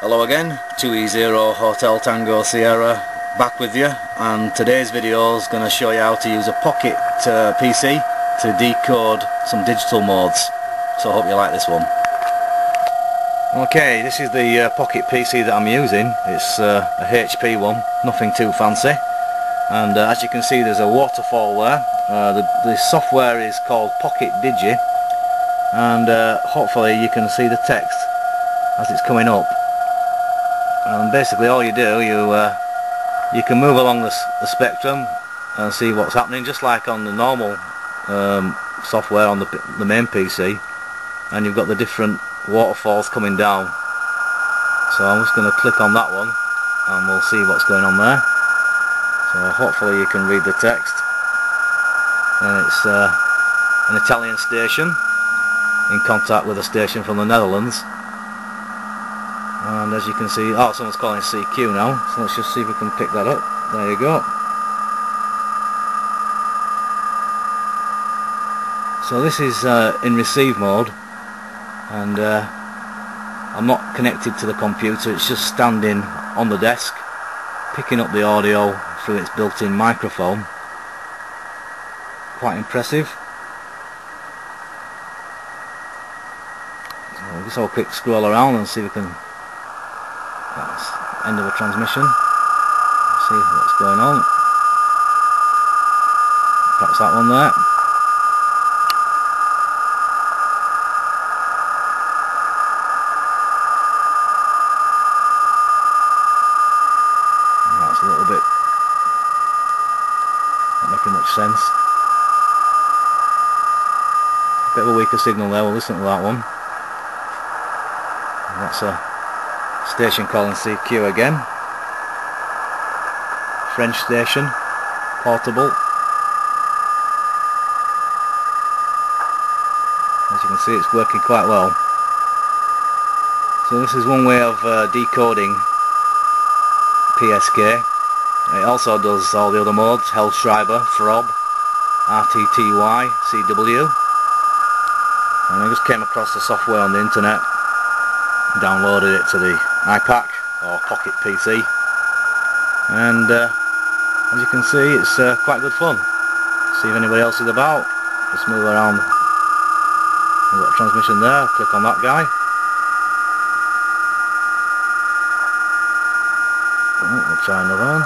Hello again, 2E0 Hotel Tango Sierra back with you and today's video is going to show you how to use a pocket uh, PC to decode some digital modes. So I hope you like this one. Okay, this is the uh, pocket PC that I'm using, it's uh, a HP one, nothing too fancy. And uh, as you can see there's a waterfall there, uh, the, the software is called Pocket Digi. And uh, hopefully you can see the text as it's coming up and basically all you do you uh, you can move along the, the, spectrum and see what's happening just like on the normal um, software on the, the main PC and you've got the different waterfalls coming down. So I'm just going to click on that one and we'll see what's going on there. So hopefully you can read the text. And it's uh, an Italian station in contact with a station from the Netherlands and as you can see oh someone's calling CQ now. So let's just see if we can pick that up. There you go. So this is uh, in receive mode. And uh, I'm not connected to the computer. It's just standing on the desk picking up the audio through its built-in microphone. Quite impressive. So just have a quick scroll around and see if we can that's end of a transmission. See what's going on. Perhaps that one there. That's a little bit not making much sense. Bit of a weaker signal there, we'll listen to that one. that's a Station calling CQ again. French station, portable. As you can see it's working quite well. So this is one way of uh, decoding PSK. It also does all the other modes, Hellschreiber, Throb, RTTY, CW. And I just came across the software on the internet, downloaded it to the iPAQ or Pocket PC and uh, as you can see it's uh, quite good fun. See if anybody else is about. Let's move around. We've got a transmission there. Click on that guy. Oh, we'll try another one.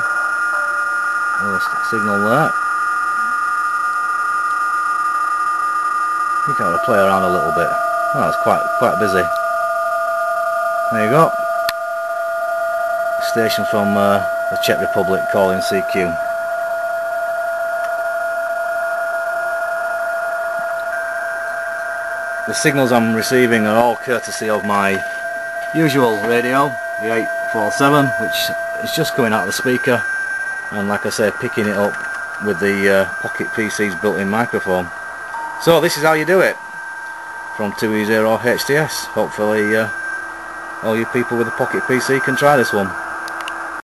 Another signal there. You can play around a little bit. Oh it's quite quite busy there you go station from uh, the Czech Republic calling CQ. The signals I'm receiving are all courtesy of my usual radio, the 847, which is just coming out of the speaker and like I said picking it up with the uh, Pocket PC's built-in microphone. So this is how you do it from 2E0 HTS. Hopefully uh, all you people with a Pocket PC can try this one.